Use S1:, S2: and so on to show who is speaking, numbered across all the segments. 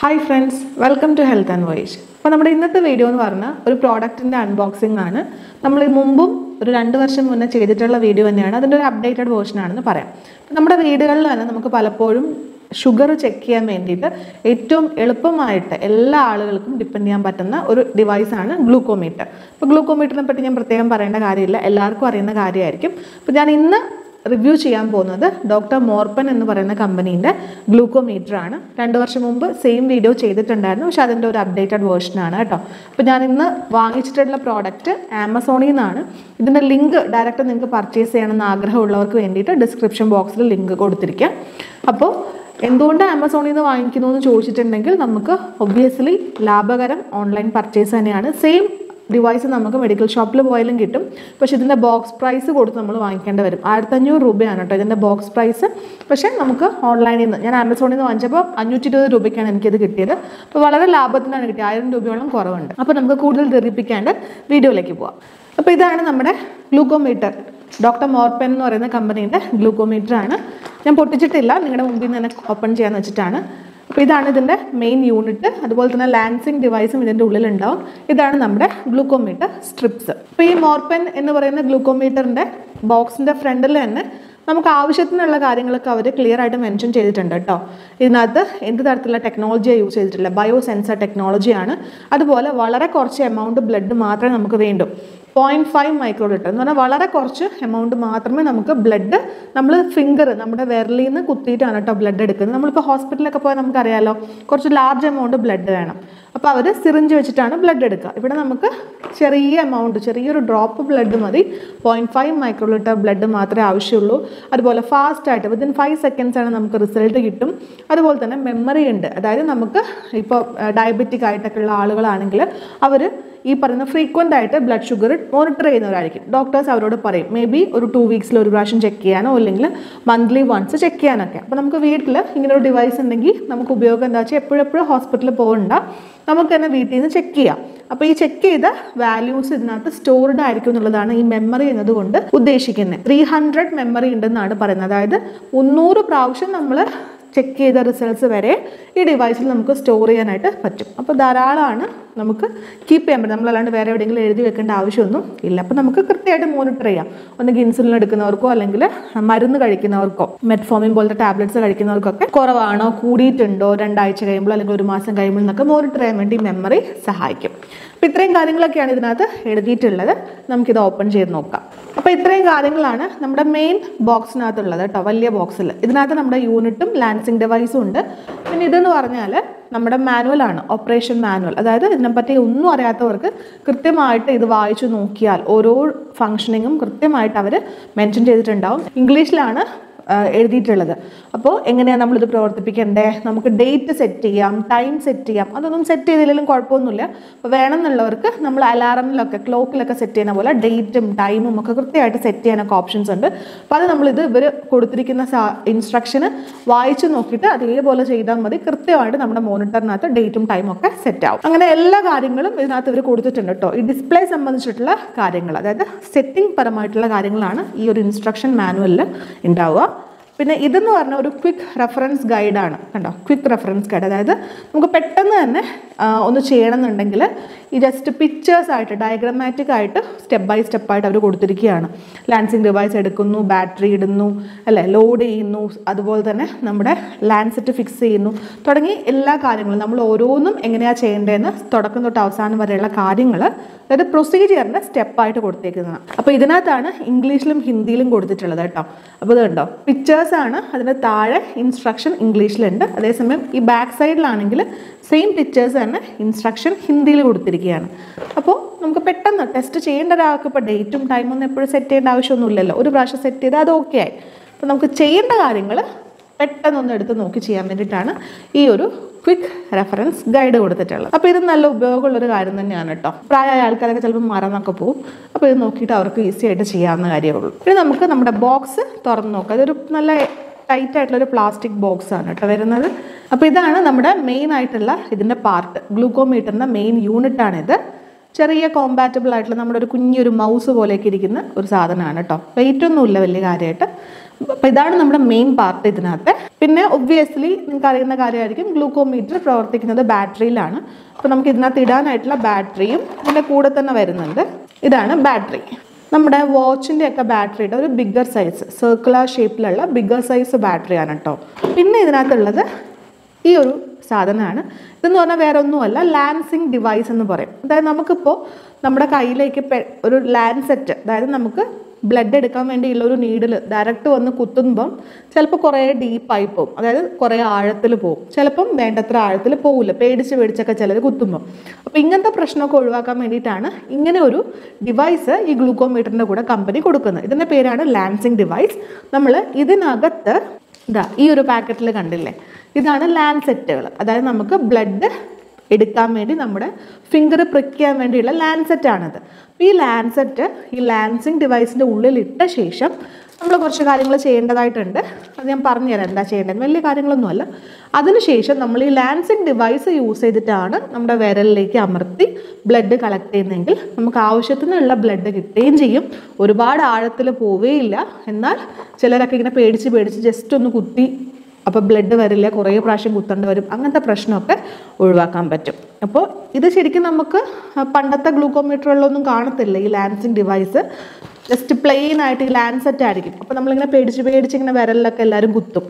S1: Hi friends welcome to health and voice അപ്പോൾ നമ്മുടെ ഇന്നത്തെ വീഡിയോ എന്ന് പറഞ്ഞാൽ ഒരു പ്രോഡക്റ്റിന്റെ അൺബോക്സിംഗ് ആണ്. നമ്മൾ മുമ്പും ഒരു രണ്ട് വർഷം മുന്നേ ചെയ്തിട്ടുള്ള വീഡിയോ തന്നെയാണ്. അതിന്റെ ഒരു അപ്ഡേറ്റഡ് വേർഷൻ ആണെന്ന് പറയാം. അപ്പോൾ നമ്മുടെ വീടുകളിൽ തന്നെ നമുക്ക് പലപ്പോഴും ഷുഗർ ചെക്ക് ചെയ്യാൻ വേണ്ടിയിട്ട് ഏറ്റവും എളുപ്പമായിട്ട് എല്ലാ ആളുകൾക്കും ഡിപ്പെൻഡ് ചെയ്യാൻ പറ്റുന്ന ഒരു ഡിവൈസാണ് ഗ്ലൂക്കോമീറ്റർ അപ്പോൾ ഗ്ലൂക്കോമീറ്ററിനെ പറ്റി ഞാൻ പ്രത്യേകം പറയേണ്ട കാര്യമില്ല. എല്ലാവർക്കും അറിയുന്ന കാര്യമായിരിക്കും. അപ്പോൾ ഞാൻ ഇന്ന് റിവ്യൂ ചെയ്യാൻ പോകുന്നത് ഡോക്ടർ മോർപ്പൻ എന്ന് പറയുന്ന കമ്പനീന്റെ ഗ്ലൂക്കോമീറ്റർ ആണ് രണ്ട് വർഷം മുമ്പ് സെയിം വീഡിയോ ചെയ്തിട്ടുണ്ടായിരുന്നു. പക്ഷെ അതിന്റെ ഒരു അപ്ഡേറ്റഡ് വേർഷൻ ആണ് കേട്ടോ. അപ്പോൾ ഞാൻ ഇന്ന് വാങ്ങിച്ചിട്ടുള്ള പ്രോഡക്റ്റ് ആമസോണിൽ നിന്നാണ്. ഇതിന്റെ ലിങ്ക് ഡയറക്റ്റ് നിങ്ങൾക്ക് പർച്ചേസ് ചെയ്യണമെന്ന് ആഗ്രഹമുള്ളവർക്ക് വേണ്ടിയിട്ട് ഡിസ്ക്രിപ്ഷൻ ബോക്സിൽ ലിങ്ക് കൊടുത്തിരിക്കാം. അപ്പോൾ എന്തുകൊണ്ട് ആമസോണിൽ നിന്ന് വാങ്ങിക്കുന്നു എന്ന് ചോദിച്ചിട്ടുണ്ടെങ്കിൽ നമുക്ക് ഒബ്വിയസ്ലി ലാഭകരം ഓൺലൈൻ പർച്ചേസ് തന്നെയാണ്. സെയിം ഡിവൈസ് നമുക്ക് മെഡിക്കൽ ഷോപ്പിൽ പോയാലും കിട്ടും. പക്ഷെ ഇതിന്റെ ബോക്സ് പ്രൈസ് കൊടുത്ത് നമ്മൾ വാങ്ങിക്കേണ്ടി വരും. ആയിരത്തഞ്ഞൂറ് രൂപയാണ് കേട്ടോ ഇതിന്റെ ബോക്സ് പ്രൈസ് പക്ഷേ നമുക്ക് ഓൺലൈനിൽ നിന്ന് ഞാൻ ആമസോണിൽ നിന്ന് വാങ്ങിച്ചപ്പോൾ അഞ്ഞൂറ്റി ഇരുപത് രൂപയ്ക്കാണ് എനിക്കത് കിട്ടിയത്. അപ്പോൾ വളരെ ലാഭത്തിനാണ് കിട്ടിയത്. ആയിരം രൂപയോളം കുറവുണ്ട്. അപ്പോൾ നമുക്ക് കൂടുതൽ തെറിപ്പിക്കാണ്ട് വീഡിയോയിലേക്ക് പോവാം. അപ്പോൾ ഇതാണ് നമ്മുടെ ഗ്ലൂക്കോമീറ്റർ ഡോക്ടർ മോർപ്പൻ എന്ന് പറയുന്ന കമ്പനീന്റെ ഗ്ലൂക്കോമീറ്റർ ആണ്. ഞാൻ പൊട്ടിച്ചിട്ടില്ല. നിങ്ങളുടെ മുമ്പിൽ നിന്ന് തന്നെ ഓപ്പൺ ചെയ്യാമെന്ന് വെച്ചിട്ടാണ്. അപ്പോൾ ഇതാണ് ഇതിന്റെ മെയിൻ യൂണിറ്റ് അതുപോലെ തന്നെ ലാൻസിങ് ഡിവൈസും ഇതിന്റെ ഉള്ളിലുണ്ടാവും. ഇതാണ് നമ്മുടെ ഗ്ലൂക്കോമീറ്റർ സ്ട്രിപ്സ് അപ്പോൾ ഈ മോർപ്പൻ എന്ന് പറയുന്ന ഗ്ലൂക്കോമീറ്ററിന്റെ ബോക്സിന്റെ ഫ്രണ്ടിൽ തന്നെ നമുക്ക് ആവശ്യത്തിനുള്ള കാര്യങ്ങളൊക്കെ അവർ ക്ലിയർ ആയിട്ട് മെൻഷൻ ചെയ്തിട്ടുണ്ട് കേട്ടോ. ഇതിനകത്ത് എന്ത് തരത്തിലുള്ള ടെക്നോളജിയാണ് യൂസ് ചെയ്തിട്ടില്ല ബയോ സെൻസർ ടെക്നോളജിയാണ് അതുപോലെ വളരെ കുറച്ച് എമൗണ്ട് ബ്ലഡ് മാത്രമേ നമുക്ക് വേണ്ടൂ. പോയിന്റ് ഫൈവ് മൈക്രോ ലിറ്റർ എന്ന് പറഞ്ഞാൽ വളരെ കുറച്ച് എമൗണ്ട് മാത്രമേ നമുക്ക് ബ്ലഡ് നമ്മൾ ഫിംഗർ നമ്മുടെ വിരലിൽ നിന്ന് കുത്തിയിട്ടാണ് കേട്ടോ ബ്ലഡ് എടുക്കുന്നത്. നമ്മളിപ്പോൾ ഹോസ്പിറ്റലിലൊക്കെ പോയാൽ നമുക്കറിയാലോ കുറച്ച് ലാർജ് എമൗണ്ട് ബ്ലഡ് വേണം. അപ്പോൾ അവർ സിറിഞ്ച് വെച്ചിട്ടാണ് ബ്ലഡ് എടുക്കുക. ഇവിടെ നമുക്ക് ചെറിയ എമൗണ്ട് ചെറിയൊരു ഡ്രോപ്പ് ബ്ലഡ് മതി. Point five microlitre blood മാത്രമേ ആവശ്യമുള്ളൂ. അതുപോലെ ഫാസ്റ്റായിട്ട് വിത്തിൻ ഫൈവ് സെക്കൻഡ്സ് ആണ് നമുക്ക് റിസൾട്ട് കിട്ടും. അതുപോലെ തന്നെ മെമ്മറി ഉണ്ട്. അതായത് നമുക്ക് ഇപ്പോൾ ഡയബറ്റിക് ആയിട്ടൊക്കെ ഉള്ള ആളുകളാണെങ്കിൽ അവർ ഈ പറയുന്ന ഫ്രീക്വന്റ് ആയിട്ട് ബ്ലഡ് ഷുഗർ മോണിറ്റർ ചെയ്യുന്നവരായിരിക്കും. ഡോക്ടേഴ്സ് അവരോട് പറയും മേ ബി ഒരു ടു വീക്സിൽ ഒരു പ്രാവശ്യം ചെക്ക് ചെയ്യാനോ അല്ലെങ്കിൽ മന്ത്ലി വൺസ് ചെക്ക് ചെയ്യാനൊക്കെ. അപ്പോൾ നമുക്ക് വീട്ടിൽ ഇങ്ങനെ ഒരു ഡിവൈസ് ഉണ്ടെങ്കിൽ നമുക്ക് ഉപയോഗം എന്താ വെച്ചാൽ എപ്പോഴെപ്പോഴും ഹോസ്പിറ്റലിൽ പോകണ്ട നമുക്ക് തന്നെ വീട്ടിൽ നിന്ന് ചെക്ക് ചെയ്യാം. അപ്പോൾ ഈ ചെക്ക് ചെയ്ത വാല്യൂസ് ഇതിനകത്ത് സ്റ്റോർഡ് ആയിരിക്കും എന്നുള്ളതാണ് ഈ മെമ്മറി എന്നതുകൊണ്ട് ഉദ്ദേശിക്കുന്നത് ത്രീ ഹൺഡ്രഡ് മെമ്മറി ഉണ്ടെന്നാണ് പറയുന്നത്. അതായത് മുന്നൂറ് പ്രാവശ്യം നമ്മൾ ചെക്ക് ചെയ്ത റിസൾട്ട്സ് വരെ ഈ ഡിവൈസിൽ നമുക്ക് സ്റ്റോർ ചെയ്യാനായിട്ട് പറ്റും. അപ്പോൾ ധാരാളമാണ് നമുക്ക് കീപ്പ് ചെയ്യാൻ പറ്റും. നമ്മളല്ലാണ്ട് വേറെ എവിടെയെങ്കിലും എഴുതി വെക്കേണ്ട ആവശ്യമൊന്നും ഇല്ല. അപ്പോൾ നമുക്ക് കൃത്യമായിട്ട് മോണിറ്റർ ചെയ്യാം. ഒന്നെങ്കിൽ ഇൻസുലിൻ എടുക്കുന്നവർക്കോ അല്ലെങ്കിൽ മരുന്ന് കഴിക്കുന്നവർക്കോ മെറ്റ്ഫോമിൻ പോലത്തെ ടാബ്ലറ്റ്സ് കഴിക്കുന്നവർക്കൊക്കെ കുറവാണോ കൂടിയിട്ടുണ്ടോ രണ്ടാഴ്ച കഴിയുമ്പോൾ അല്ലെങ്കിൽ ഒരു മാസം കഴിയുമ്പോൾ എന്നൊക്കെ മോണിറ്റർ ചെയ്യാൻ വേണ്ടി മെമ്മറി സഹായിക്കും. അപ്പോൾ ഇത്രയും കാര്യങ്ങളൊക്കെയാണ് ഇതിനകത്ത് എഴുതിയിട്ടുള്ളത്. നമുക്കിത് ഓപ്പൺ ചെയ്ത് നോക്കാം. അപ്പോൾ ഇത്രയും കാര്യങ്ങളാണ് നമ്മുടെ മെയിൻ ബോക്സിനകത്തുള്ളത് കേട്ടോ വലിയ ബോക്സിൽ ഇതിനകത്ത് നമ്മുടെ യൂണിറ്റും ലാൻസിങ് ഡിവൈസും ഉണ്ട്. പിന്നെ ഇതെന്ന് പറഞ്ഞാൽ നമ്മുടെ മാനുവലാണ് ഓപ്പറേഷൻ മാനുവൽ അതായത് ഇതിനെപ്പറ്റി ഒന്നും അറിയാത്തവർക്ക് കൃത്യമായിട്ട് ഇത് വായിച്ചു നോക്കിയാൽ ഓരോ ഫങ്ഷനിങ്ങും കൃത്യമായിട്ട് അവർ മെൻഷൻ ചെയ്തിട്ടുണ്ടാവും. ഇംഗ്ലീഷിലാണ് എഴുതിയിട്ടുള്ളത്. അപ്പോൾ എങ്ങനെയാണ് നമ്മളിത് പ്രവർത്തിപ്പിക്കേണ്ടേ? നമുക്ക് ഡേറ്റ് സെറ്റ് ചെയ്യാം ടൈം സെറ്റ് ചെയ്യാം. അതൊന്നും സെറ്റ് ചെയ്തില്ലെങ്കിലും കുഴപ്പമൊന്നുമില്ല. അപ്പോൾ വേണമെന്നുള്ളവർക്ക് നമ്മൾ അലാറമിലൊക്കെ ക്ലോക്കിലൊക്കെ സെറ്റ് ചെയ്യുന്ന പോലെ ഡേറ്റും ടൈമും ഒക്കെ കൃത്യമായിട്ട് സെറ്റ് ചെയ്യാനൊക്കെ ഓപ്ഷൻസ് ഉണ്ട്. അപ്പോൾ അത് നമ്മളിത് ഇവർ കൊടുത്തിരിക്കുന്ന ഇൻസ്ട്രക്ഷന് വായിച്ചു നോക്കിയിട്ട് അതേപോലെ ചെയ്താൽ മതി. കൃത്യമായിട്ട് നമ്മുടെ മോണിറ്ററിനകത്ത് ഡേറ്റും ടൈമും ഒക്കെ സെറ്റ് ആവും. അങ്ങനെ എല്ലാ കാര്യങ്ങളും ഇതിനകത്ത് ഇവർ കൊടുത്തിട്ടുണ്ട് കേട്ടോ. ഈ ഡിസ്പ്ലേ സംബന്ധിച്ചിട്ടുള്ള കാര്യങ്ങൾ അതായത് സെറ്റിംഗ് പരമായിട്ടുള്ള കാര്യങ്ങളാണ് ഈ ഒരു ഇൻസ്ട്രക്ഷൻ മാനുവലിൽ ഉണ്ടാവുക. പിന്നെ ഇതെന്ന് പറഞ്ഞ ഒരു ക്വിക്ക് റെഫറൻസ് ഗൈഡാണ് കണ്ടോ? ക്വിക്ക് റെഫറൻസ് ഗൈഡ് അതായത് നമുക്ക് പെട്ടെന്ന് തന്നെ ഒന്ന് ചെയ്യണമെന്നുണ്ടെങ്കിൽ ഈ ജസ്റ്റ് പിക്ചേഴ്സ് ആയിട്ട് ഡയഗ്രമാറ്റിക് ആയിട്ട് സ്റ്റെപ്പ് ബൈ സ്റ്റെപ്പായിട്ട് അവർ കൊടുത്തിരിക്കുകയാണ്. ലാൻസിങ് ഡിവൈസ് എടുക്കുന്നു ബാറ്ററി ഇടുന്നു അല്ലേ? ലോഡ് ചെയ്യുന്നു അതുപോലെ തന്നെ നമ്മുടെ ലാൻസെറ്റ് ഫിക്സ് ചെയ്യുന്നു. തുടങ്ങി എല്ലാ കാര്യങ്ങളും നമ്മൾ ഓരോന്നും എങ്ങനെയാണ് ചെയ്യേണ്ടതെന്ന് തുടക്കം തൊട്ട് അവസാനം വരെയുള്ള കാര്യങ്ങൾ അതായത് പ്രൊസീജിയറിന്റെ സ്റ്റെപ്പായിട്ട് കൊടുത്തേക്കുന്നതാണ്. അപ്പോൾ ഇതിനകത്താണ് ഇംഗ്ലീഷിലും ഹിന്ദിയിലും കൊടുത്തിട്ടുള്ളത് കേട്ടോ. അപ്പോൾ ഇത് കണ്ടോ? പിക്ചേഴ്സ് ആണ്. അതിന്റെ താഴെ ഇൻസ്ട്രക്ഷൻ ഇംഗ്ലീഷിലുണ്ട്. അതേസമയം ഈ ബാക്ക് സൈഡിലാണെങ്കിൽ സെയിം പിക്ചേഴ്സ് തന്നെ ഇൻസ്ട്രക്ഷൻ ഹിന്ദിയിൽ കൊടുത്തിരിക്കുകയാണ്. അപ്പോൾ നമുക്ക് പെട്ടെന്ന് ടെസ്റ്റ് ചെയ്യേണ്ട ഒരാൾക്ക് ഇപ്പോൾ ഡേറ്റും ടൈമും ഒന്നും എപ്പോഴും സെറ്റ് ചെയ്യേണ്ട ആവശ്യമൊന്നുമില്ലല്ലോ. ഒരു പ്രാവശ്യം സെറ്റ് ചെയ്താൽ അത് ഓക്കെ ആയി. അപ്പോൾ നമുക്ക് ചെയ്യേണ്ട കാര്യങ്ങൾ പെട്ടെന്നൊന്ന് എടുത്ത് നോക്കി ചെയ്യാൻ വേണ്ടിയിട്ടാണ് ഈ ഒരു ക്വിക്ക് റെഫറൻസ് ഗൈഡ് കൊടുത്തിട്ടുള്ളത്. അപ്പോൾ ഇത് നല്ല ഉപയോഗമുള്ളൊരു കാര്യം തന്നെയാണ് കേട്ടോ പ്രായമായ ആൾക്കാരൊക്കെ ചിലപ്പോൾ മറന്നൊക്കെ പോകും അപ്പോൾ ഇത് നോക്കിയിട്ട് അവർക്ക് ഈസി ആയിട്ട് ചെയ്യാവുന്ന കാര്യമേ ഉള്ളൂ പിന്നെ നമുക്ക് നമ്മുടെ ബോക്സ് തുറന്ന് നോക്കാം. ഇതൊരു നല്ല ടൈറ്റ് ആയിട്ടുള്ള ഒരു പ്ലാസ്റ്റിക് ബോക്സ് ആണ് കേട്ടോ വരുന്നത്. അപ്പോൾ ഇതാണ് നമ്മുടെ മെയിൻ ആയിട്ടുള്ള ഇതിന്റെ പാർട്ട് ഗ്ലൂക്കോമീറ്ററിന്റെ മെയിൻ യൂണിറ്റ് ആണിത്. ചെറിയ കോമ്പാറ്റബിൾ ആയിട്ടുള്ള നമ്മുടെ ഒരു കുഞ്ഞൊരു മൗസ് പോലെയൊക്കെ ഇരിക്കുന്ന ഒരു സാധനമാണ് കേട്ടോ വെയിറ്റ് ഒന്നുമില്ല വലിയ കാര്യമായിട്ട്. അപ്പോൾ ഇതാണ് നമ്മുടെ മെയിൻ പാർട്ട് ഇതിനകത്ത്. പിന്നെ ഒബ്വിയസ്ലി നിങ്ങൾക്ക് അറിയുന്ന കാര്യമായിരിക്കും ഗ്ലൂക്കോമീറ്റർ പ്രവർത്തിക്കുന്നത് ബാറ്ററിയിലാണ്. അപ്പോൾ നമുക്ക് ഇതിനകത്ത് ഇടാനായിട്ടുള്ള ബാറ്ററിയും ഇതിന്റെ കൂടെ തന്നെ വരുന്നുണ്ട്. ഇതാണ് ബാറ്ററി. നമ്മുടെ വാച്ചിന്റെ ഒക്കെ ബാറ്ററിയുടെ ഒരു ബിഗ്ഗർ സൈസ് സർക്കുലർ ഷേപ്പിലുള്ള ബിഗ്ഗർ സൈസ് ബാറ്ററിയാണ് കേട്ടോ പിന്നെ ഇതിനകത്തുള്ളത് ഈ ഒരു സാധനമാണ്. ഇതെന്ന് പറഞ്ഞാൽ വേറെ ഒന്നുമല്ല ലാൻസിങ് ഡിവൈസ് എന്ന് പറയും. അതായത് നമുക്കിപ്പോൾ നമ്മുടെ കയ്യിലേക്ക് ഒരു ലാൻസെറ്റ് അതായത് നമുക്ക് ബ്ലഡ് എടുക്കാൻ വേണ്ടിയുള്ള ഒരു നീഡിൽ ഡയറക്റ്റ് വന്ന് കുത്തുമ്പം ചിലപ്പോൾ കുറേ ഡീപ്പായി പോകും അതായത് കുറേ ആഴത്തിൽ പോകും ചിലപ്പം വേണ്ടത്ര ആഴത്തിൽ പോകില്ല പേടിച്ച് പേടിച്ചൊക്കെ ചിലർ കുത്തുമ്പം. അപ്പോൾ ഇങ്ങനത്തെ പ്രശ്നമൊക്കെ ഒഴിവാക്കാൻ വേണ്ടിയിട്ടാണ് ഇങ്ങനെ ഒരു ഡിവൈസ് ഈ ഗ്ലൂക്കോമീറ്ററിന്റെ കൂടെ കമ്പനി കൊടുക്കുന്നത്. ഇതിന്റെ പേരാണ് ലാൻസിങ് ഡിവൈസ് നമ്മൾ ഇതിനകത്ത് ഇതാ ഈ ഒരു പാക്കറ്റിൽ കണ്ടില്ലേ? ഇതാണ് ലാൻസെറ്റുകൾ അതായത് നമുക്ക് ബ്ലഡ് എടുക്കാൻ വേണ്ടി നമ്മുടെ ഫിംഗർ പ്രിക്ക് ചെയ്യാൻ വേണ്ടിയുള്ള ലാൻസെറ്റാണിത് ഈ ലാൻസെറ്റ് ഈ ലാൻസിങ് ഡിവൈസിന്റെ ഉള്ളിലിട്ട ശേഷം നമ്മൾ കുറച്ച് കാര്യങ്ങൾ ചെയ്യേണ്ടതായിട്ടുണ്ട്. അത് ഞാൻ പറഞ്ഞുതരാം എന്താ ചെയ്യേണ്ടത് വലിയ കാര്യങ്ങളൊന്നുമല്ല അതിനുശേഷം നമ്മൾ ഈ ലാൻസിങ് ഡിവൈസ് യൂസ് ചെയ്തിട്ടാണ് നമ്മുടെ വിരലിലേക്ക് അമർത്തി ബ്ലഡ് കളക്ട് ചെയ്യുന്നതെങ്കിൽ നമുക്ക് ആവശ്യത്തിനുള്ള ബ്ലഡ് കിട്ടുകയും ചെയ്യും. ഒരുപാട് ആഴത്തിൽ പോവുകയില്ല. എന്നാൽ ചിലരൊക്കെ ഇങ്ങനെ പേടിച്ച് പേടിച്ച് ജസ്റ്റ് ഒന്ന് കുത്തി അപ്പോൾ ബ്ലഡ് വരില്ല കുറേ പ്രാവശ്യം കുത്തേണ്ടി വരും. അങ്ങനത്തെ പ്രശ്നമൊക്കെ ഒഴിവാക്കാൻ പറ്റും. അപ്പോൾ ഇത് ശരിക്കും നമുക്ക് പണ്ടത്തെ ഗ്ലൂക്കോമീറ്ററുകളിലൊന്നും കാണത്തില്ല ഈ ലാൻസിങ് ഡിവൈസ്. ജസ്റ്റ് പ്ലെയിൻ ആയിട്ട് ഈ ലാൻസെറ്റ് ആയിരിക്കും. അപ്പോൾ നമ്മളിങ്ങനെ പേടിച്ച് പേടിച്ച് ഇങ്ങനെ വിരലിലൊക്കെ എല്ലാവരും കുത്തും.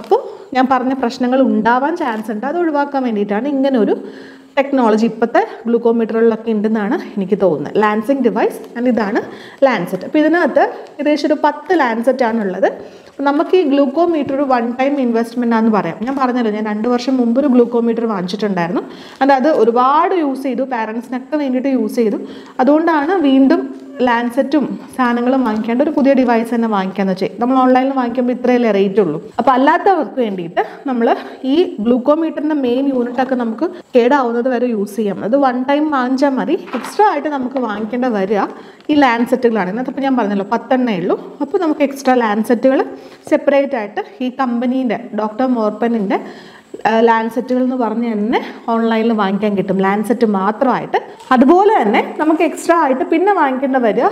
S1: അപ്പോൾ ഞാൻ പറഞ്ഞ പ്രശ്നങ്ങൾ ഉണ്ടാവാൻ ചാൻസ് ഉണ്ട്. അത് ഒഴിവാക്കാൻ വേണ്ടിയിട്ടാണ് ഇങ്ങനെ ഒരു ടെക്നോളജി ഇപ്പോഴത്തെ ഗ്ലൂക്കോമീറ്ററുകളിലൊക്കെ ഉണ്ടെന്നാണ് എനിക്ക് തോന്നുന്നത്. ലാൻസിങ് ഡിവൈസ് ആൻഡ് ഇതാണ് ലാൻസെറ്റ് അപ്പോൾ ഇതിനകത്ത് ഏകദേശം ഒരു പത്ത് ലാൻസെറ്റ് ആണുള്ളത് അപ്പോൾ നമുക്ക് ഈ ഗ്ലൂക്കോമീറ്റർ ഒരു വൺ ടൈം ഇൻവെസ്റ്റ്മെന്റ് ആണെന്ന് പറയാം. ഞാൻ പറഞ്ഞല്ലോ ഞാൻ രണ്ട് വർഷം മുമ്പ് ഒരു ഗ്ലൂക്കോമീറ്റർ വാങ്ങിച്ചിട്ടുണ്ടായിരുന്നു. And അത് ഒരുപാട് യൂസ് ചെയ്തു പാരൻസിനൊക്കെ വേണ്ടിയിട്ട് യൂസ് ചെയ്തു. അതുകൊണ്ടാണ് വീണ്ടും ലാൻസെറ്റും സാധനങ്ങളും വാങ്ങിക്കേണ്ട ഒരു പുതിയ ഡിവൈസ് തന്നെ വാങ്ങിക്കാന്ന് വെച്ചാൽ നമ്മൾ ഓൺലൈനിൽ വാങ്ങിക്കുമ്പോൾ ഇത്രയല്ലേ റേറ്റ് ഉള്ളൂ. അപ്പോൾ അല്ലാത്തവർക്ക് വേണ്ടിയിട്ട് നമ്മൾ ഈ ഗ്ലൂക്കോമീറ്ററിന്റെ മെയിൻ യൂണിറ്റ് ഒക്കെ നമുക്ക് കേടാവുന്നത് വരെ യൂസ് ചെയ്യാം. അത് വൺ ടൈം വാങ്ങിച്ചാൽ മതി. എക്സ്ട്രാ ആയിട്ട് നമുക്ക് വാങ്ങിക്കേണ്ട വരിക ഈ ലാൻസെറ്റുകളാണ് ഇന്നത്തെ ഞാൻ പറഞ്ഞല്ലോ പത്തെണ്ണേ ഉള്ളൂ. അപ്പോൾ നമുക്ക് എക്സ്ട്രാ ലാൻസെറ്റുകൾ സെപ്പറേറ്റ് ആയിട്ട് ഈ കമ്പനീന്റെ ഡോക്ടർ മോർപ്പനിന്റെ ലാൻസെറ്റുകൾ എന്ന് പറഞ്ഞ് തന്നെ ഓൺലൈനിൽ വാങ്ങിക്കാൻ കിട്ടും. ലാൻസെറ്റ് മാത്രമായിട്ട്. അതുപോലെ തന്നെ നമുക്ക് എക്സ്ട്രാ ആയിട്ട് പിന്നെ വാങ്ങിക്കേണ്ട വരിക.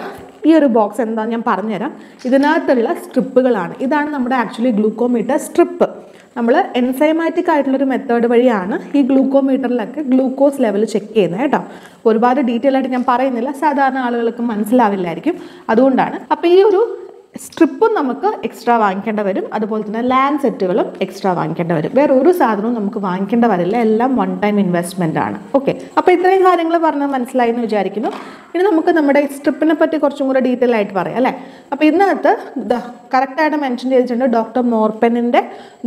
S1: ഈ ഒരു ബോക്സ് എന്താ ഞാൻ പറഞ്ഞുതരാം. ഇതിനകത്തുള്ള സ്ട്രിപ്പുകളാണ് ഇതാണ് നമ്മുടെ ആക്ച്വലി ഗ്ലൂക്കോമീറ്റർ സ്ട്രിപ്പ് നമ്മൾ എൻസൈമാറ്റിക് ആയിട്ടുള്ളൊരു മെത്തേഡ് വഴിയാണ് ഈ ഗ്ലൂക്കോമീറ്ററിലൊക്കെ ഗ്ലൂക്കോസ് ലെവൽ ചെക്ക് ചെയ്യുന്നത് കേട്ടോ. ഒരുപാട് ഡീറ്റെയിൽ ആയിട്ട് ഞാൻ പറയുന്നില്ല. സാധാരണ ആളുകൾക്ക് മനസ്സിലാവില്ലായിരിക്കും. അതുകൊണ്ടാണ്. അപ്പോൾ ഈ ഒരു സ്ട്രിപ്പും നമുക്ക് എക്സ്ട്രാ വാങ്ങിക്കേണ്ട വരും. അതുപോലെ തന്നെ ലാൻഡ് സെറ്റുകളും എക്സ്ട്രാ വാങ്ങിക്കേണ്ട വരും. വേറെ ഒരു സാധനവും നമുക്ക് വാങ്ങിക്കേണ്ട വരില്ല. എല്ലാം വൺ ടൈം ഇൻവെസ്റ്റ്മെന്റ് ആണ്. ഓക്കെ അപ്പോൾ ഇത്രയും കാര്യങ്ങൾ പറഞ്ഞാൽ മനസ്സിലായി എന്ന് വിചാരിക്കുന്നു. ഇനി നമുക്ക് നമ്മുടെ സ്ട്രിപ്പിനെ പറ്റി കുറച്ചും കൂടെ ഡീറ്റെയിൽ ആയിട്ട് പറയാം അല്ലേ? അപ്പോൾ ഇതിനകത്ത് കറക്റ്റായിട്ട് മെൻഷൻ ചെയ്തിട്ടുണ്ട് doctor മോർപ്പനിന്റെ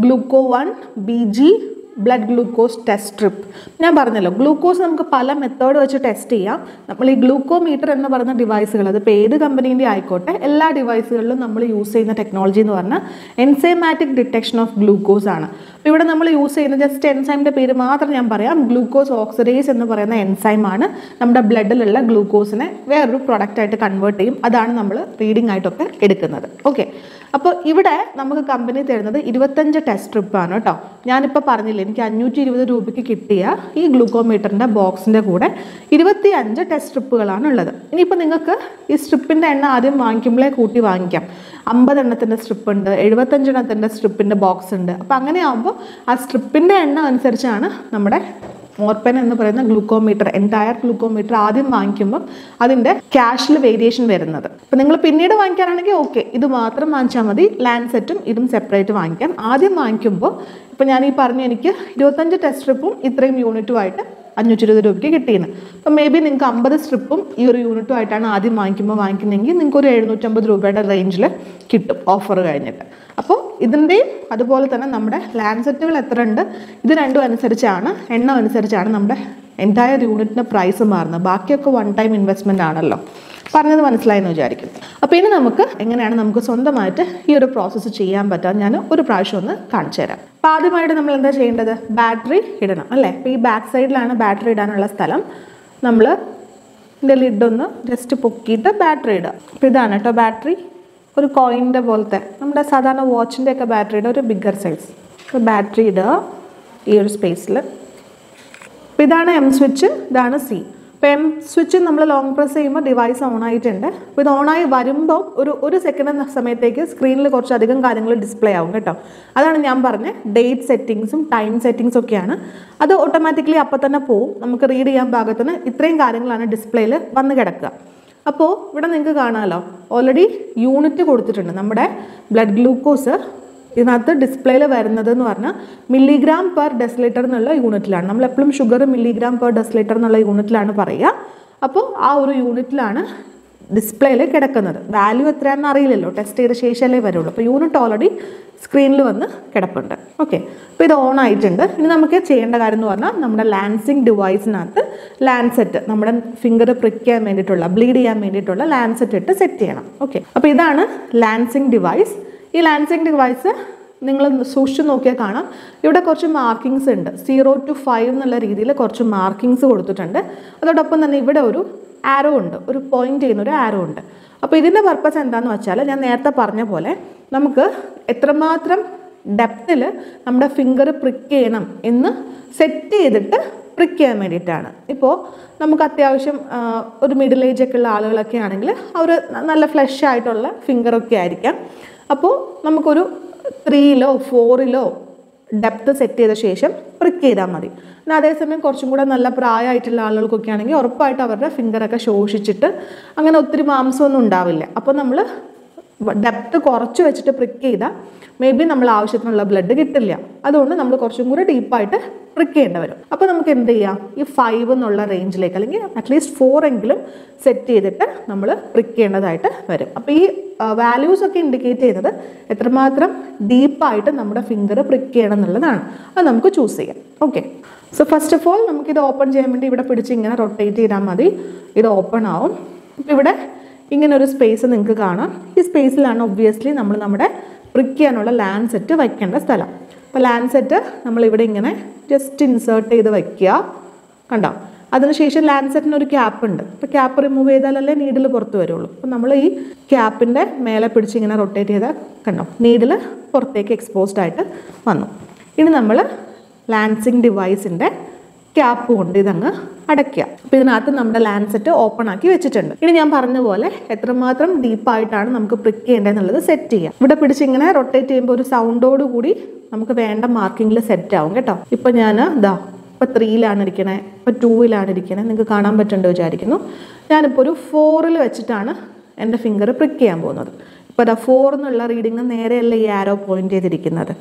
S1: gluco one B G blood glucose test strip ഞാൻ പറഞ്ഞല്ലോ ഗ്ലൂക്കോസ് നമുക്ക് പല മെത്തേഡ് വെച്ച് ടെസ്റ്റ് ചെയ്യാം. നമ്മൾ ഈ ഗ്ലൂക്കോമീറ്റർ എന്ന് പറയുന്ന ഡിവൈസുകൾ അതിപ്പോൾ ഏത് കമ്പനീന്റെ ആയിക്കോട്ടെ എല്ലാ ഡിവൈസുകളിലും നമ്മൾ യൂസ് ചെയ്യുന്ന ടെക്നോളജി എന്ന് പറഞ്ഞാൽ എൻസൈമാറ്റിക് ഡിറ്റക്ഷൻ ഓഫ് ഗ്ലൂക്കോസ് ആണ്. അപ്പോൾ ഇവിടെ നമ്മൾ യൂസ് ചെയ്യുന്ന ജസ്റ്റ് എൻസൈമിന്റെ പേര് മാത്രം ഞാൻ പറയാം. ഗ്ലൂക്കോസ് ഓക്സിഡേസ് എന്ന് പറയുന്ന എൻസൈമാണ് നമ്മുടെ ബ്ലഡിലുള്ള ഗ്ലൂക്കോസിനെ വേറൊരു പ്രൊഡക്റ്റായിട്ട് കൺവേർട്ട് ചെയ്യും. അതാണ് നമ്മൾ റീഡിംഗ് ആയിട്ടൊക്കെ എടുക്കുന്നത്. ഓക്കെ അപ്പോൾ ഇവിടെ നമുക്ക് കമ്പനി തരുന്നത് ഇരുപത്തഞ്ച് ടെസ്റ്റ് സ്ട്രിപ്പാണ് കേട്ടോ ഞാനിപ്പോൾ പറഞ്ഞില്ലേ എനിക്ക് അഞ്ഞൂറ്റി ഇരുപത് രൂപയ്ക്ക് കിട്ടിയ ഈ ഗ്ലൂക്കോമീറ്ററിന്റെ ബോക്സിന്റെ കൂടെ ഇരുപത്തി അഞ്ച് ടെസ്റ്റ് സ്ട്രിപ്പുകളാണ് ഉള്ളത്. ഇനിയിപ്പോൾ നിങ്ങൾക്ക് ഈ സ്ട്രിപ്പിന്റെ എണ്ണം ആദ്യം വാങ്ങിക്കുമ്പോഴേ കൂട്ടി വാങ്ങിക്കാം. അമ്പത് എണ്ണത്തിന്റെ സ്ട്രിപ്പ് ഉണ്ട് എഴുപത്തഞ്ചെണ്ണത്തിന്റെ സ്ട്രിപ്പിന്റെ ബോക്സ് ഉണ്ട്. അപ്പോൾ അങ്ങനെ ആകുമ്പോൾ ആ സ്ട്രിപ്പിന്റെ എണ്ണം അനുസരിച്ചാണ് നമ്മുടെ മോർപ്പൻ എന്ന് പറയുന്ന ഗ്ലൂക്കോമീറ്റർ എന്റയർ ഗ്ലൂക്കോമീറ്റർ ആദ്യം വാങ്ങിക്കുമ്പോൾ അതിന്റെ ക്യാഷിൽ വേരിയേഷൻ വരുന്നത്. അപ്പോൾ നിങ്ങൾ പിന്നീട് വാങ്ങിക്കാനാണെങ്കിൽ ഓക്കെ ഇത് മാത്രം വാങ്ങിച്ചാൽ മതി ലാൻഡ് സെറ്റും ഇതും സെപ്പറേറ്റ് വാങ്ങിക്കാം. ആദ്യം വാങ്ങിക്കുമ്പോൾ ഇപ്പോൾ ഞാൻ ഈ പറഞ്ഞു എനിക്ക് ഇരുപത്തഞ്ച് ടെസ്റ്റ് സ്ട്രിപ്പും ഇത്രയും യൂണിറ്റുമായിട്ട് അഞ്ഞൂറ്റി ഇരുപത് രൂപയ്ക്ക് കിട്ടിയെന്ന്. അപ്പം മേ ബി നിങ്ങൾക്ക് അമ്പത് സ്ട്രിപ്പും ഈ ഒരു യൂണിറ്റും ആയിട്ടാണ് ആദ്യം വാങ്ങിക്കുമ്പോൾ വാങ്ങിക്കുന്നതെങ്കിൽ നിങ്ങൾക്ക് ഒരു എഴുന്നൂറ്റമ്പത് രൂപയുടെ റേഞ്ചിൽ കിട്ടും ഓഫർ കഴിഞ്ഞിട്ട്. അപ്പോൾ ഇതിന്റെയും അതുപോലെ തന്നെ നമ്മുടെ ലാൻസെറ്റുകൾ എത്ര ഉണ്ട്? ഇത് രണ്ടും അനുസരിച്ചാണ് എണ്ണം അനുസരിച്ചാണ് നമ്മുടെ എന്റയർ യൂണിറ്റിന്റെ പ്രൈസ് മാറുന്നത്. ബാക്കിയൊക്കെ വൺ ടൈം ഇൻവെസ്റ്റ്മെന്റ് ആണല്ലോ. പറഞ്ഞത് മനസ്സിലായെന്ന് വിചാരിക്കുന്നു അപ്പോൾ ഇനി നമുക്ക് എങ്ങനെയാണ് നമുക്ക് സ്വന്തമായിട്ട് ഈ ഒരു പ്രോസസ്സ് ചെയ്യാൻ പറ്റാൻ ഞാൻ ഒരു പ്രാവശ്യം ഒന്ന് കാണിച്ചു തരാം. അപ്പോൾ ആദ്യമായിട്ട് നമ്മൾ എന്താ ചെയ്യേണ്ടത്? ബാറ്ററി ഇടണം അല്ലേ? ഈ ബാക്ക് സൈഡിലാണ് ബാറ്ററി ഇടാനുള്ള സ്ഥലം. നമ്മൾ ഇതിന്റെ ലിഡൊന്ന് ജസ്റ്റ് പൊക്കിയിട്ട് ബാറ്ററി ഇടുക. അപ്പോൾ ഇതാണ് കേട്ടോ ബാറ്ററി ഒരു കോയിന്റെ പോലത്തെ നമ്മുടെ സാധാരണ വാച്ചിന്റെ ഒക്കെ ബാറ്ററിയുടെ ഒരു ബിഗ്ഗർ സൈസ് ബാറ്ററി ഇടുക ഈ ഒരു സ്പേസിൽ ഇതാണ് എം സ്വിച്ച് ഇതാണ് സി എം സ്വിച്ച് നമ്മൾ ലോങ് പ്രസ് ചെയ്യുമ്പോൾ ഡിവൈസ് ഓൺ ആയിട്ടുണ്ട്. അപ്പോൾ ഇത് ഓണായി വരുമ്പോൾ ഒരു ഒരു സെക്കൻഡ് സമയത്തേക്ക് സ്ക്രീനിൽ കുറച്ചധികം കാര്യങ്ങൾ ഡിസ്പ്ലേ ആവും കേട്ടോ. അതാണ് ഞാൻ പറഞ്ഞ ഡേറ്റ് സെറ്റിങ്സും ടൈം സെറ്റിങ്സും ഒക്കെയാണ്. അത് ഓട്ടോമാറ്റിക്കലി അപ്പോൾ തന്നെ പോവും. നമുക്ക് റീഡ് ചെയ്യാൻ ഭാഗത്തിന് ഇത്രയും കാര്യങ്ങളാണ് ഡിസ്പ്ലേയിൽ വന്ന് കിടക്കുക. അപ്പോൾ ഇവിടെ നിങ്ങൾക്ക് കാണാമല്ലോ ഓൾറെഡി യൂണിറ്റ് കൊടുത്തിട്ടുണ്ട് നമ്മുടെ ബ്ലഡ് ഗ്ലൂക്കോസ് ഇതിനകത്ത് ഡിസ്പ്ലേയിൽ വരുന്നത് എന്ന് പറഞ്ഞാൽ മില്ലിഗ്രാം പെർ ഡെസിലിറ്റർ എന്നുള്ള യൂണിറ്റിലാണ് നമ്മൾ എപ്പോഴും ഷുഗർ മില്ലിഗ്രാം പെർ ഡെസിലിറ്റർ എന്നുള്ള യൂണിറ്റിലാണ് പറയുക. അപ്പോൾ ആ ഒരു യൂണിറ്റിലാണ് ഡിസ്പ്ലേയിൽ കിടക്കുന്നത്. വാല്യൂ എത്രയാണെന്ന് അറിയില്ലല്ലോ. ടെസ്റ്റ് ചെയ്ത ശേഷമല്ലേ വരുള്ളൂ. അപ്പോൾ യൂണിറ്റ് ഓൾറെഡി സ്ക്രീനിൽ വന്ന് കിടപ്പുണ്ട്. ഓക്കെ അപ്പോൾ ഇത് ഓൺ ആയിട്ടുണ്ട്. ഇനി നമുക്ക് ചെയ്യേണ്ട കാര്യം എന്ന് പറഞ്ഞാൽ നമ്മുടെ ലാൻസിങ് ഡിവൈസിനകത്ത് ലാൻസെറ്റ് നമ്മുടെ ഫിംഗർ പ്രിക്ക് ചെയ്യാൻ വേണ്ടിയിട്ടുള്ള ബ്ലീഡ് ചെയ്യാൻ വേണ്ടിയിട്ടുള്ള ലാൻസെറ്റ് ഇട്ട് സെറ്റ് ചെയ്യണം. ഓക്കെ അപ്പോൾ ഇതാണ് ലാൻസിങ് ഡിവൈസ് ഈ ലാൻസിങ് ഡിവൈസ് നിങ്ങൾ സൂക്ഷിച്ച് നോക്കിയാൽ കാണാം. ഇവിടെ കുറച്ച് മാർക്കിങ്സ് ഉണ്ട്. സീറോ ടു ഫൈവ് എന്നുള്ള രീതിയിൽ കുറച്ച് മാർക്കിങ്സ് കൊടുത്തിട്ടുണ്ട്. അതോടൊപ്പം തന്നെ ഇവിടെ ഒരു ആരോ ഉണ്ട്. ഒരു പോയിന്റ് ചെയ്യുന്ന ഒരു ആരോ ഉണ്ട്. അപ്പോൾ ഇതിന്റെ പർപ്പസ് എന്താണെന്ന് വെച്ചാൽ ഞാൻ നേരത്തെ പറഞ്ഞ പോലെ നമുക്ക് എത്രമാത്രം ഡെപ്തിൽ നമ്മുടെ ഫിംഗർ പ്രിക്ക് ചെയ്യണം എന്ന് സെറ്റ് ചെയ്തിട്ട് പ്രിക്ക് ചെയ്യാൻ വേണ്ടിയിട്ടാണ്. ഇപ്പോൾ നമുക്ക് അത്യാവശ്യം ഒരു മിഡിൽ ഏജ് ഒക്കെ ഉള്ള ആളുകളൊക്കെ ആണെങ്കിൽ അവർ നല്ല ഫ്ലഷ് ആയിട്ടുള്ള ഫിംഗറൊക്കെ ആയിരിക്കാം. അപ്പോൾ നമുക്കൊരു ത്രീയിലോ ഫോറിലോ ഡെപ്ത് സെറ്റ് ചെയ്ത ശേഷം പ്രിക്ക് ചെയ്താൽ മതി. എന്നാൽ അതേസമയം കുറച്ചും കൂടെ നല്ല പ്രായമായിട്ടുള്ള ആളുകൾക്കൊക്കെ ആണെങ്കിൽ ഉറപ്പായിട്ട് അവരുടെ ഫിംഗറൊക്കെ ശോഷിച്ചിട്ട് അങ്ങനെ ഒത്തിരി മാംസമൊന്നും ഉണ്ടാവില്ല. അപ്പോൾ നമ്മൾ ഡെപ്ത് കുറച്ച് വെച്ചിട്ട് പ്രിക്ക് ചെയ്താൽ മേ ബി നമ്മൾ ആവശ്യത്തിനുള്ള ബ്ലഡ് കിട്ടില്ല. അതുകൊണ്ട് നമ്മൾ കുറച്ചും കൂടി ഡീപ്പായിട്ട് പ്രിക്ക് ചെയ്യേണ്ടി വരും. അപ്പോൾ നമുക്ക് എന്ത് ചെയ്യാം? ഈ ഫൈവ് എന്നുള്ള റേഞ്ചിലേക്ക് അല്ലെങ്കിൽ അറ്റ്ലീസ്റ്റ് ഫോർ എങ്കിലും സെറ്റ് ചെയ്തിട്ട് നമ്മൾ പ്രിക്ക് ചെയ്യേണ്ടതായിട്ട് വരും. അപ്പോൾ ഈ വാല്യൂസ് ഒക്കെ ഇൻഡിക്കേറ്റ് ചെയ്യുന്നത് എത്രമാത്രം ഡീപ്പായിട്ട് നമ്മുടെ ഫിംഗർ പ്രിക്ക് ചെയ്യണം എന്നുള്ളതാണ്. അത് നമുക്ക് ചൂസ് ചെയ്യാം. Okay so first of all നമുക്കിത് ഓപ്പൺ ചെയ്യാൻ വേണ്ടി ഇവിടെ പിടിച്ച് ഇങ്ങനെ റൊട്ടേറ്റ് ചെയ്താൽ മതി. ഇത് ഓപ്പൺ ആവും. ഇപ്പം ഇവിടെ ഇങ്ങനെ ഒരു സ്പേസ് നിങ്ങൾക്ക് കാണാം. ഈ സ്പേസിലാണ് ഒബ്വിയസ്ലി നമ്മൾ നമ്മുടെ പ്രിക്ക് ചെയ്യാനുള്ള ലാൻഡ് സെറ്റ് വയ്ക്കേണ്ട സ്ഥലം. അപ്പോൾ ലാൻഡ് സെറ്റ് നമ്മളിവിടെ ഇങ്ങനെ ജസ്റ്റ് ഇൻസേർട്ട് ചെയ്ത് വയ്ക്കുക കണ്ടോ? അതിനുശേഷം ലാൻഡ് സെറ്റിന് ഒരു ക്യാപ്പ് ഉണ്ട്. അപ്പോൾ ക്യാപ്പ് റിമൂവ് ചെയ്താലല്ലേ നീഡിൽ പുറത്ത് വരുള്ളൂ. അപ്പോൾ നമ്മൾ ഈ ക്യാപ്പിന്റെ മേലെ പിടിച്ച് ഇങ്ങനെ റൊട്ടേറ്റ് ചെയ്താൽ കണ്ടോ? നീഡിൽ പുറത്തേക്ക് എക്സ്പോസ്ഡ് ആയിട്ട് വന്നു. ഇനി നമ്മൾ ലാൻസിങ് ഡിവൈസിന്റെ ക്യാപ്പ് കൊണ്ട് ഇതങ്ങ് അടയ്ക്കുക. അപ്പോൾ ഇതിനകത്ത് നമ്മുടെ ലാൻസെറ്റ് ഓപ്പൺ ആക്കി വെച്ചിട്ടുണ്ട്. ഇനി ഞാൻ പറഞ്ഞ പോലെ എത്രമാത്രം ഡീപ്പായിട്ടാണ് നമുക്ക് പ്രിക്ക് ചെയ്യേണ്ടതെന്നുള്ളത് സെറ്റ് ചെയ്യാം. ഇവിടെ പിടിച്ച് ഇങ്ങനെ റൊട്ടേറ്റ് ചെയ്യുമ്പോൾ ഒരു സൗണ്ടോട് കൂടി നമുക്ക് വേണ്ട മാർക്കിങ്ങിൽ സെറ്റ് ആവും കേട്ടോ. ഇപ്പം ഞാൻ ഇതാ ഇപ്പോൾ ത്രീയിലാണ് ഇരിക്കണേ ഇപ്പോൾ ടൂവിലാണ് ഇരിക്കണേ. നിങ്ങൾക്ക് കാണാൻ പറ്റുന്നുണ്ട് വിചാരിക്കുന്നു. ഞാനിപ്പോൾ ഒരു ഫോറിൽ വെച്ചിട്ടാണ് എന്റെ ഫിംഗർ പ്രിക്ക് ചെയ്യാൻ പോകുന്നത്. ഇപ്പോൾ അതാ ഫോർ എന്നുള്ള റീഡിങ്ങിന് നേരെയല്ല ഈ ആരോ പോയിന്റ് ചെയ്തിരിക്കുന്നത്.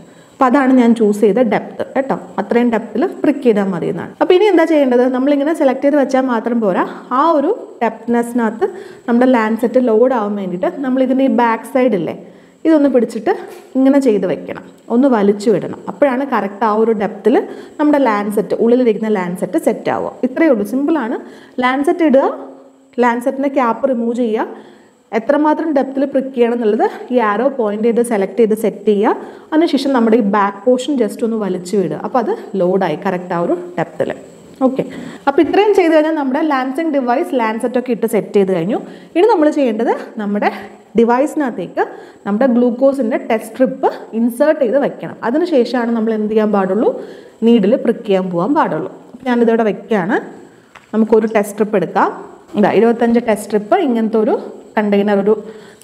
S1: അപ്പോൾ അതാണ് ഞാൻ ചൂസ് ചെയ്ത ഡെപ്ത് കേട്ടോ. അത്രയും ഡെപ്തിൽ പ്രിക്ക് ചെയ്താൽ മതി എന്നാണ്. അപ്പോൾ ഇനി എന്താ ചെയ്യേണ്ടത്? നമ്മളിങ്ങനെ സെലക്ട് ചെയ്ത് വെച്ചാൽ മാത്രം പോരാ. ആ ഒരു ഡെപ്ത്നെസ്സിനകത്ത് നമ്മുടെ ലാൻഡ് സെറ്റ് ലോഡ് ആവാൻ വേണ്ടിയിട്ട് നമ്മൾ ഇതിന്റെ ഈ ബാക്ക് സൈഡില്ലേ ഇതൊന്ന് പിടിച്ചിട്ട് ഇങ്ങനെ ചെയ്ത് വെക്കണം. ഒന്ന് വലിച്ചു വിടണം. അപ്പോഴാണ് കറക്റ്റ് ആ ഒരു ഡെപ്തിൽ നമ്മുടെ ലാൻഡ് സെറ്റ് ഉള്ളിലിരിക്കുന്ന ലാൻഡ് സെറ്റ് സെറ്റ് ആവുക. ഇത്രയേ ഉള്ളൂ. സിമ്പിളാണ് ലാൻഡ് സെറ്റ് ഇടുക. ലാൻഡ് സെറ്റിന്റെ ക്യാപ്പ് റിമൂവ് ചെയ്യുക. എത്രമാത്രം ഡെപ്തിൽ പ്രിക്ക് ചെയ്യണം എന്നുള്ളത് ഈ ആരോ പോയിന്റ് ചെയ്ത് സെലക്ട് ചെയ്ത് സെറ്റ് ചെയ്യുക. അതിനുശേഷം നമ്മുടെ ഈ ബാക്ക് പോർഷൻ ജസ്റ്റ് ഒന്ന് വലിച്ചു വിടുക. അപ്പോൾ അത് ലോഡായി കറക്റ്റ് ആ ഒരു ഡെപ്തിൽ ഓക്കെ അപ്പോൾ ഇത്രയും ചെയ്ത് കഴിഞ്ഞാൽ നമ്മുടെ ലാൻസിങ് ഡിവൈസ് ലാൻസെറ്റ് ഒക്കെ ഇട്ട് സെറ്റ് ചെയ്ത് കഴിഞ്ഞു. ഇനി നമ്മൾ ചെയ്യേണ്ടത് നമ്മുടെ ഡിവൈസിനകത്തേക്ക് നമ്മുടെ ഗ്ലൂക്കോസിന്റെ ടെസ്റ്റ് സ്ട്രിപ്പ് ഇൻസേർട്ട് ചെയ്ത് വെക്കണം. അതിനുശേഷമാണ് നമ്മൾ എന്ത് ചെയ്യാൻ പാടുള്ളൂ? നീഡിൽ പ്രിക്ക് ചെയ്യാൻ പോകാൻ പാടുള്ളൂ. അപ്പോൾ ഞാനിതിവിടെ വെക്കുകയാണ്. നമുക്കൊരു ടെസ്റ്റ് സ്ട്രിപ്പ് എടുക്കാം. ഇതാ ഇരുപത്തഞ്ച് ടെസ്റ്റ് സ്ട്രിപ്പ് ഇങ്ങനത്തെ ഒരു കണ്ടെയ്നർ ഒരു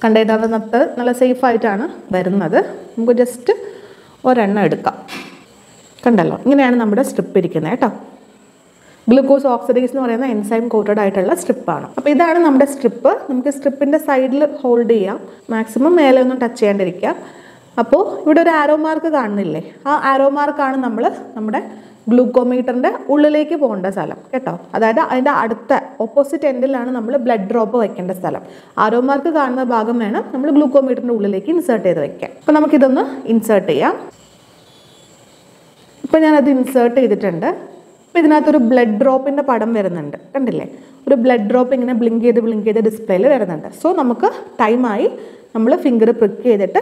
S1: കണ്ടെയ്നറിനകത്ത് നല്ല സേഫ് ആയിട്ടാണ് വരുന്നത്. നമുക്ക് ജസ്റ്റ് ഒരെണ്ണം എടുക്കാം. കണ്ടല്ലോ? ഇങ്ങനെയാണ് നമ്മുടെ സ്ട്രിപ്പ് ഇരിക്കുന്നത് കേട്ടോ. ഗ്ലൂക്കോസ് ഓക്സിഡൈസ് എന്ന് പറയുന്ന എൻസൈം കോട്ടഡ് ആയിട്ടുള്ള സ്ട്രിപ്പാണ് അപ്പോൾ ഇതാണ് നമ്മുടെ സ്ട്രിപ്പ് നമുക്ക് സ്ട്രിപ്പിന്റെ സൈഡിൽ ഹോൾഡ് ചെയ്യാം. മാക്സിമം മേലെ ഒന്നും ടച്ച് ചെയ്യാണ്ടിരിക്കാം അപ്പോൾ ഇവിടെ ഒരു ആരോ മാർക്ക് കാണുന്നില്ലേ? ആ ആരോ മാർക്കാണ് നമ്മൾ നമ്മുടെ ഗ്ലൂക്കോമീറ്ററിന്റെ ഉള്ളിലേക്ക് പോകേണ്ട സ്ഥലം കേട്ടോ? അതായത് അതിന്റെ അടുത്ത ഓപ്പോസിറ്റ് എൻഡിലാണ് നമ്മൾ ബ്ലഡ് ഡ്രോപ്പ് വയ്ക്കേണ്ട സ്ഥലം. ആരോമാർക്ക് കാണുന്ന ഭാഗം വേണം നമ്മൾ ഗ്ലൂക്കോമീറ്ററിന്റെ ഉള്ളിലേക്ക് ഇൻസേർട്ട് ചെയ്ത് വയ്ക്കാം അപ്പോൾ നമുക്കിതൊന്ന് ഇൻസേർട്ട് ചെയ്യാം. ഇപ്പോൾ ഞാനത് ഇൻസേർട്ട് ചെയ്തിട്ടുണ്ട്. അപ്പോൾ ഇതിനകത്തൊരു ബ്ലഡ് ഡ്രോപ്പിന്റെ പടം വരുന്നുണ്ട് കണ്ടില്ലേ? ഒരു ബ്ലഡ് ഡ്രോപ്പ് ഇങ്ങനെ ബ്ലിങ്ക് ചെയ്ത് ബ്ലിങ്ക് ചെയ്ത് ഡിസ്പ്ലേയിൽ വരുന്നുണ്ട്. സോ നമുക്ക് ടൈമായി നമ്മൾ ഫിംഗർ പ്രിക്ക് ചെയ്തിട്ട്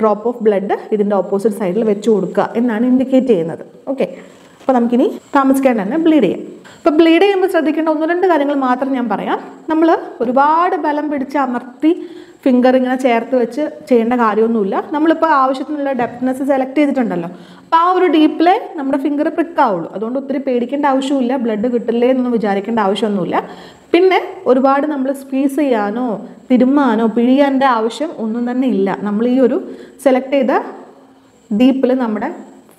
S1: ഡ്രോപ്പ് ഓഫ് ബ്ലഡ് ഇതിന്റെ ഓപ്പോസിറ്റ് സൈഡിൽ വെച്ച് കൊടുക്കുക എന്നാണ് ഇൻഡിക്കേറ്റ് ചെയ്യുന്നത്. ഓക്കെ അപ്പോൾ നമുക്കിനി താമസിക്കാണ്ട് തന്നെ ബ്ലീഡ് ചെയ്യാം. ഇപ്പോൾ ബ്ലീഡ് ചെയ്യുമ്പോൾ ശ്രദ്ധിക്കേണ്ട ഒന്ന് രണ്ട് കാര്യങ്ങൾ മാത്രം ഞാൻ പറയാം. നമ്മൾ ഒരുപാട് ബലം പിടിച്ച് അമർത്തി ഫിംഗർ ഇങ്ങനെ ചേർത്ത് വെച്ച് ചെയ്യേണ്ട കാര്യമൊന്നുമില്ല. നമ്മളിപ്പോൾ ആവശ്യത്തിനുള്ള ഡെപ്ത്നെസ് സെലക്ട് ചെയ്തിട്ടുണ്ടല്ലോ. അപ്പോൾ ആ ഒരു ഡീപ്പിലെ നമ്മുടെ ഫിംഗർ പ്രിക്കാവുള്ളൂ അതുകൊണ്ട് ഒത്തിരി പേടിക്കേണ്ട ആവശ്യമില്ല ബ്ലഡ് കിട്ടില്ലേ എന്നൊന്നും വിചാരിക്കേണ്ട ആവശ്യമൊന്നുമില്ല. പിന്നെ ഒരുപാട് നമ്മൾ സ്ക്വീസ് ചെയ്യാനോ തിരുമ്മാനോ പിഴിയാന്റെ ആവശ്യം ഒന്നും തന്നെ ഇല്ല. നമ്മൾ ഈ ഒരു സെലക്ട് ചെയ്ത ഡീപ്പിൽ നമ്മുടെ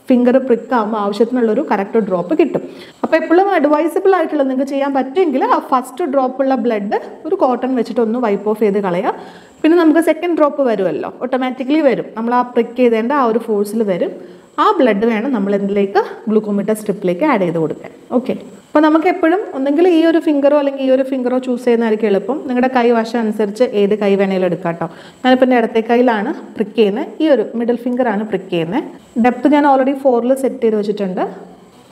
S1: ഫിംഗർ പ്രിക്ക് ആകുമ്പോൾ ആവശ്യത്തിനുള്ളൊരു കറക്റ്റ് ഡ്രോപ്പ് കിട്ടും. അപ്പോൾ എപ്പോഴും അഡ്വൈസബിൾ ആയിട്ടുള്ള നിങ്ങൾക്ക് ചെയ്യാൻ പറ്റുമെങ്കിൽ ആ ഫസ്റ്റ് ഡ്രോപ്പുള്ള ബ്ലഡ് ഒരു കോട്ടൺ വെച്ചിട്ട് ഒന്ന് വൈപ്പ് ഓഫ് ചെയ്ത് കളയുക പിന്നെ നമുക്ക് സെക്കൻഡ് ഡ്രോപ്പ് വരുമല്ലോ. ഓട്ടോമാറ്റിക്കലി വരും. നമ്മൾ ആ പ്രിക്ക് ചെയ്തേണ്ട ആ ഒരു ഫോഴ്സിൽ വരും. ആ ബ്ലഡ് വേണം നമ്മൾ എന്തിലേക്ക് ഗ്ലൂക്കോമീറ്റർ സ്ട്രിപ്പിലേക്ക് ആഡ് ചെയ്ത് കൊടുക്കാൻ. ഓക്കെ അപ്പോൾ നമുക്ക് എപ്പോഴും ഒന്നെങ്കിൽ ഈ ഒരു ഫിംഗറോ അല്ലെങ്കിൽ ഈ ഒരു ഫിംഗറോ ചൂസ് ചെയ്യുന്നതായിരിക്കും എളുപ്പം. നിങ്ങളുടെ കൈ വശം അനുസരിച്ച് ഏത് കൈ വേണേലും എടുക്കാം കേട്ടോ ഞാനിപ്പോൾ എന്റെ ഇടത്തെ കൈയിലാണ് പ്രിക്ക് ചെയ്യുന്നത് ഈ ഒരു മിഡിൽ ഫിംഗറാണ് പ്രിക്ക് ചെയ്യുന്നത് ഡെപ്ത് ഞാൻ ഓൾറെഡി ഫോറിൽ സെറ്റ് ചെയ്ത് വെച്ചിട്ടുണ്ട്.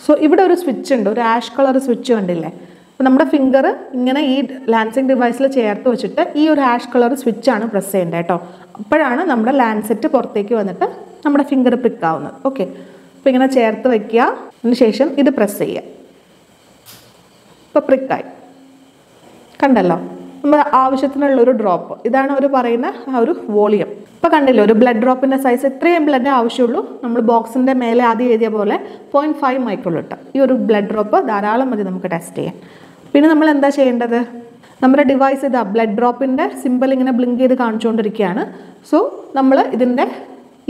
S1: സോ ഇവിടെ ഒരു സ്വിച്ച് ഉണ്ട്. ഒരു ആഷ് കളർ സ്വിച്ച് കണ്ടില്ലേ? അപ്പോൾ നമ്മുടെ ഫിംഗർ ഇങ്ങനെ ഈ ലാൻസിങ് ഡിവൈസിൽ ചേർത്ത് വെച്ചിട്ട് ഈ ഒരു ആഷ് കളർ സ്വിച്ചാണ് പ്രസ് ചെയ്യേണ്ടത് കേട്ടോ അപ്പോഴാണ് നമ്മുടെ ലാൻസെറ്റ് പുറത്തേക്ക് വന്നിട്ട് നമ്മുടെ ഫിംഗർ പ്രിക്കാവുന്നത് ഓക്കെ അപ്പോൾ ഇങ്ങനെ ചേർത്ത് വയ്ക്കുക അതിന് ശേഷം ഇത് പ്രസ് ചെയ്യുക. ഇപ്പോൾ പ്രിക്കായി കണ്ടല്ലോ? നമ്മൾ ആവശ്യത്തിനുള്ള ഒരു ഡ്രോപ്പ് ഇതാണ് അവർ പറയുന്ന ആ ഒരു വോളിയം. ഇപ്പോൾ കണ്ടില്ലേ ഒരു ബ്ലഡ് ഡ്രോപ്പിന്റെ സൈസ് ഇത്രയും ബ്ലഡ് ആവശ്യമുള്ളൂ. നമ്മൾ ബോക്സിന്റെ മേലെ ആദ്യം എഴുതിയ പോലെ പോയിന്റ് ഫൈവ് മൈക്രോളിട്ടർ ഈ ഒരു ബ്ലഡ് ഡ്രോപ്പ് ധാരാളം മതി നമുക്ക് ടെസ്റ്റ് ചെയ്യാൻ. പിന്നെ നമ്മൾ എന്താ ചെയ്യേണ്ടത്? നമ്മുടെ ഡിവൈസ് ഇതാ ബ്ലഡ് ഡ്രോപ്പിന്റെ സിമ്പിൾ ഇങ്ങനെ ബ്ലിങ്ക് ചെയ്ത് കാണിച്ചുകൊണ്ടിരിക്കുകയാണ്. സോ നമ്മൾ ഇതിന്റെ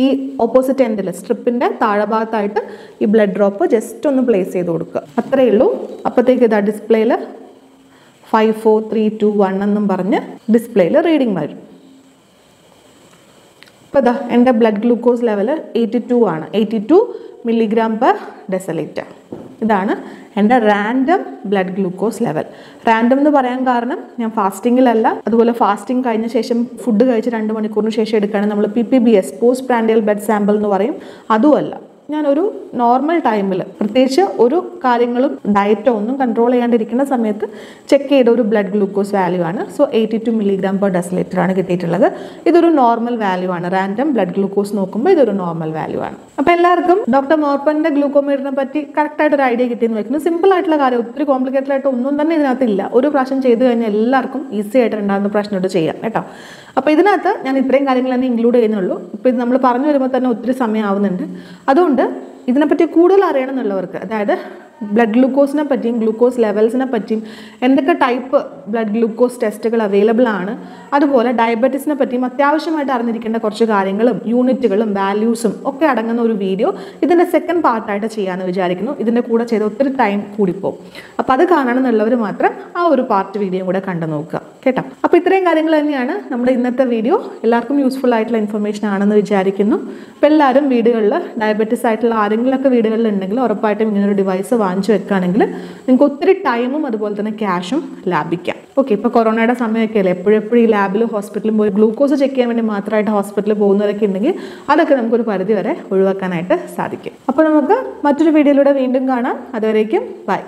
S1: ഈ ഓപ്പോസിറ്റ് എൻഡിൽ സ്ട്രിപ്പിന്റെ താഴെ ഭാഗത്തായിട്ട് ഈ ബ്ലഡ് ഡ്രോപ്പ് ജസ്റ്റ് ഒന്ന് പ്ലേസ് ചെയ്ത് കൊടുക്കുക. അത്രയേ ഉള്ളൂ. അപ്പോഴത്തേക്ക് ഇതാ ഡിസ്പ്ലേയിൽ five four three two one എന്നും പറഞ്ഞ് ഡിസ്പ്ലേയിൽ റീഡിംഗ് വരും. ഇപ്പോൾ ഇതാ എന്റെ blood glucose level eighty two ആണ്. Eighty two milligram per decilitre ഇതാണ് എന്റെ random blood glucose level random എന്ന് പറയാൻ കാരണം ഞാൻ ഫാസ്റ്റിങ്ങിലല്ല അതുപോലെ ഫാസ്റ്റിംഗ് കഴിഞ്ഞ ശേഷം ഫുഡ് കഴിച്ച് രണ്ട് മണിക്കൂറിന് ശേഷം എടുക്കുകയാണെങ്കിൽ നമ്മൾ P P B S post prandial blood sample എന്ന് പറയും. അതുമല്ല ഞാനൊരു നോർമൽ ടൈമിൽ പ്രത്യേകിച്ച് ഒരു കാര്യങ്ങളും ഡയറ്റോ ഒന്നും കൺട്രോൾ ചെയ്യാണ്ടിരിക്കുന്ന സമയത്ത് ചെക്ക് ചെയ്ത ഒരു ബ്ലഡ് ഗ്ലൂക്കോസ് വാല്യൂ ആണ്. So eighty two milligram per decilitre ആണ് കിട്ടിയിട്ടുള്ളത്. ഇതൊരു നോർമൽ വാല്യൂ ആണ്. റാൻഡം ബ്ലഡ് ഗ്ലൂക്കോസ് നോക്കുമ്പോൾ ഇതൊരു നോർമൽ വാല്യൂ ആണ്. അപ്പോൾ എല്ലാവർക്കും ഡോക്ടർ മോർപ്പന്റെ ഗ്ലൂക്കോമീറ്ററിനെ പറ്റി കറക്റ്റായിട്ട് ഒരു ഐഡിയ കിട്ടിയെന്ന് വെക്കുന്നു സിമ്പിൾ ആയിട്ടുള്ള കാര്യം ഒത്തിരി കോംപ്ലിക്കേറ്റഡ് ആയിട്ട് ഒന്നും തന്നെ ഇതിനകത്ത് ഇല്ല ഒരു പ്രാവശ്യം ചെയ്തു കഴിഞ്ഞാൽ എല്ലാവർക്കും ഈസി ആയിട്ട് ഉണ്ടാകുന്ന പ്രശ്നമായിട്ട് ചെയ്യാം കേട്ടോ. അപ്പോൾ ഇതിനകത്ത് ഞാൻ ഇത്രയും കാര്യങ്ങൾ തന്നെ ഇൻക്ലൂഡ് ചെയ്യുന്നുള്ളൂ. ഇപ്പോൾ ഇത് നമ്മൾ പറഞ്ഞു വരുമ്പോൾ തന്നെ ഒത്തിരി സമയം ആവുന്നുണ്ട്. അതുകൊണ്ട് ഇതിനെപ്പറ്റി കൂടുതൽ അറിയണം എന്നുള്ളവർക്ക് അതായത് ബ്ലഡ് ഗ്ലൂക്കോസിനെ പറ്റിയും ഗ്ലൂക്കോസ് ലെവൽസിനെ പറ്റിയും എന്തൊക്കെ ടൈപ്പ് ബ്ലഡ് ഗ്ലൂക്കോസ് ടെസ്റ്റുകൾ അവൈലബിൾ ആണ്. അതുപോലെ ഡയബറ്റീസിനെ പറ്റിയും അത്യാവശ്യമായിട്ട് അറിഞ്ഞിരിക്കേണ്ട കുറച്ച് കാര്യങ്ങളും യൂണിറ്റുകളും വാല്യൂസും ഒക്കെ അടങ്ങുന്ന ഒരു വീഡിയോ ഇതിന്റെ സെക്കൻഡ് പാർട്ടായിട്ട് ചെയ്യാമെന്ന് വിചാരിക്കുന്നു. ഇതിന്റെ കൂടെ ചെയ്ത് ഒത്തിരി ടൈം കൂടിപ്പോകും അപ്പോൾ അത് കാണണമെന്നുള്ളവർ മാത്രം ആ ഒരു പാർട്ട് വീഡിയോ കൂടെ കണ്ടു നോക്കുക. കേട്ടോ? അപ്പോൾ ഇത്രയും കാര്യങ്ങൾ തന്നെയാണ് നമ്മുടെ ഇന്നത്തെ വീഡിയോ എല്ലാവർക്കും യൂസ്ഫുൾ ആയിട്ടുള്ള ഇൻഫർമേഷൻ ആണെന്ന് വിചാരിക്കുന്നു. അപ്പോൾ എല്ലാവരും വീടുകളിൽ ഡയബറ്റീസ് ആയിട്ടുള്ള ആരെങ്കിലുമൊക്കെ വീടുകളിൽ ഉണ്ടെങ്കിൽ ഉറപ്പായിട്ടും ഇങ്ങനൊരു ഡിവൈസ് വാങ്ങിച്ചു വെക്കുകയാണെങ്കിൽ നിങ്ങൾക്ക് ഒത്തിരി ടൈമും അതുപോലെ തന്നെ ക്യാഷും ലാഭിക്കാം. ഓക്കെ ഇപ്പോൾ കൊറോണയുടെ സമയമൊക്കെ അല്ലേ? എപ്പോഴെപ്പോഴും ഈ ലാബിലും ഹോസ്പിറ്റലിലും പോയി ഗ്ലൂക്കോസ് ചെക്ക് ചെയ്യാൻ വേണ്ടി മാത്രമായിട്ട് ഹോസ്പിറ്റലിൽ പോകുന്നവരൊക്കെ ഉണ്ടെങ്കിൽ അതൊക്കെ നമുക്കൊരു പരിധി വരെ ഒഴിവാക്കാനായിട്ട് സാധിക്കും. അപ്പോൾ നമുക്ക് മറ്റൊരു വീഡിയോയിലൂടെ വീണ്ടും കാണാം. അതുവരേക്കും ബൈ